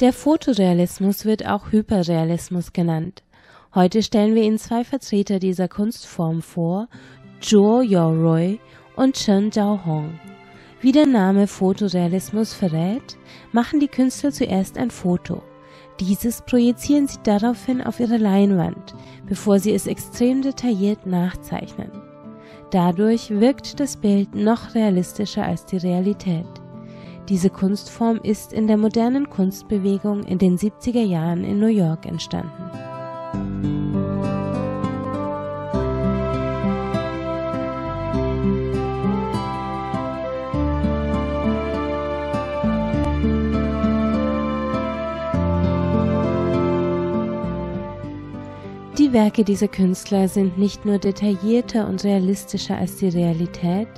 Der Fotorealismus wird auch Hyperrealismus genannt. Heute stellen wir Ihnen zwei Vertreter dieser Kunstform vor, Zhou Yaorui und Chen Zhaohong. Wie der Name Fotorealismus verrät, machen die Künstler zuerst ein Foto. Dieses projizieren sie daraufhin auf ihre Leinwand, bevor sie es extrem detailliert nachzeichnen. Dadurch wirkt das Bild noch realistischer als die Realität. Diese Kunstform ist in der modernen Kunstbewegung in den 70er Jahren in New York entstanden. Die Werke dieser Künstler sind nicht nur detaillierter und realistischer als die Realität,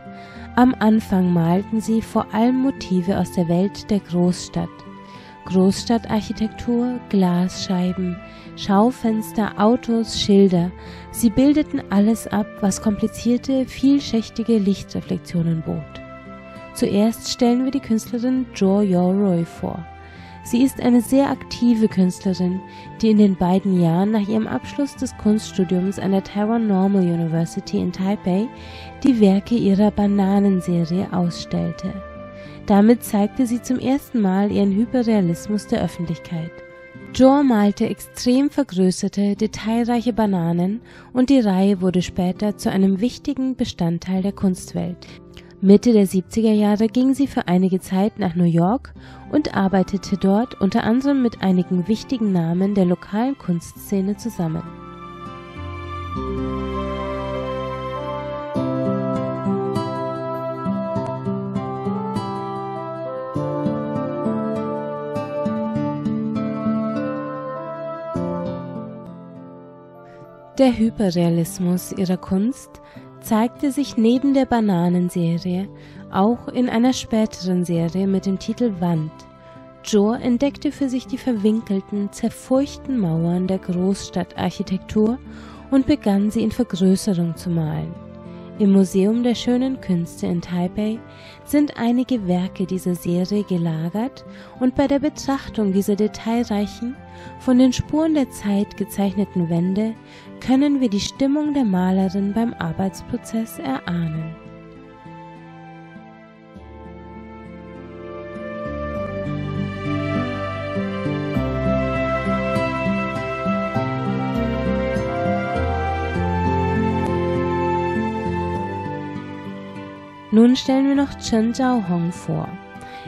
am Anfang malten sie vor allem Motive aus der Welt der Großstadt. Großstadtarchitektur, Glasscheiben, Schaufenster, Autos, Schilder, sie bildeten alles ab, was komplizierte, vielschichtige Lichtreflexionen bot. Zuerst stellen wir die Künstlerin Jo Yoroi vor. Sie ist eine sehr aktive Künstlerin, die in den beiden Jahren nach ihrem Abschluss des Kunststudiums an der Taiwan Normal University in Taipei die Werke ihrer Bananenserie ausstellte. Damit zeigte sie zum ersten Mal ihren Hyperrealismus der Öffentlichkeit. Jor malte extrem vergrößerte, detailreiche Bananen und die Reihe wurde später zu einem wichtigen Bestandteil der Kunstwelt. Mitte der 70er Jahre ging sie für einige Zeit nach New York und arbeitete dort unter anderem mit einigen wichtigen Namen der lokalen Kunstszene zusammen. Der Hyperrealismus ihrer Kunst zeigte sich neben der Bananenserie auch in einer späteren Serie mit dem Titel Wand. Jor entdeckte für sich die verwinkelten, zerfurchten Mauern der Großstadtarchitektur und begann sie in Vergrößerung zu malen. Im Museum der schönen Künste in Taipei sind einige Werke dieser Serie gelagert und bei der Betrachtung dieser detailreichen, von den Spuren der Zeit gezeichneten Wände können wir die Stimmung der Malerin beim Arbeitsprozess erahnen. Nun stellen wir noch Chen Zhaohong vor.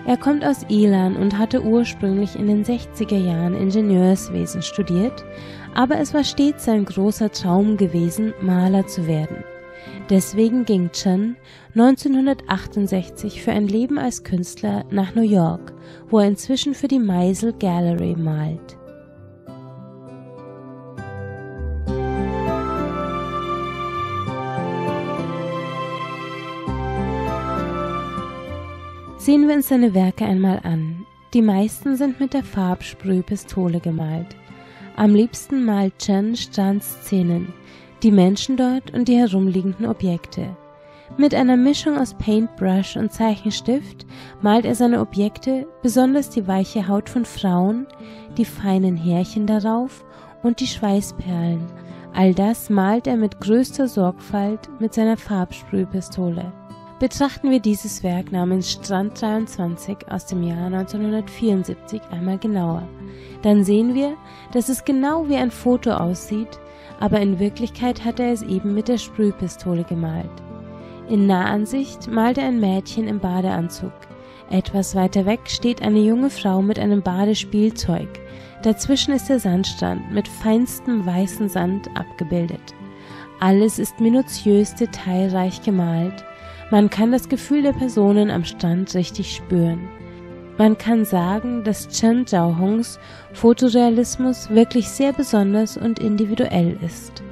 Er kommt aus Ilan und hatte ursprünglich in den 60er Jahren Ingenieurswesen studiert, aber es war stets sein großer Traum gewesen, Maler zu werden. Deswegen ging Chen 1968 für ein Leben als Künstler nach New York, wo er inzwischen für die Meisel Gallery malt. Sehen wir uns seine Werke einmal an. Die meisten sind mit der Farbsprühpistole gemalt. Am liebsten malt Chen Strandszenen, die Menschen dort und die herumliegenden Objekte. Mit einer Mischung aus Paintbrush und Zeichenstift malt er seine Objekte, besonders die weiche Haut von Frauen, die feinen Härchen darauf und die Schweißperlen. All das malt er mit größter Sorgfalt mit seiner Farbsprühpistole betrachten wir dieses Werk namens Strand 23 aus dem Jahr 1974 einmal genauer. Dann sehen wir, dass es genau wie ein Foto aussieht, aber in Wirklichkeit hat er es eben mit der Sprühpistole gemalt. In Nahansicht malt er ein Mädchen im Badeanzug. Etwas weiter weg steht eine junge Frau mit einem Badespielzeug. Dazwischen ist der Sandstrand mit feinstem weißen Sand abgebildet. Alles ist minutiös detailreich gemalt man kann das Gefühl der Personen am Strand richtig spüren. Man kann sagen, dass Chen Zhaohongs Fotorealismus wirklich sehr besonders und individuell ist.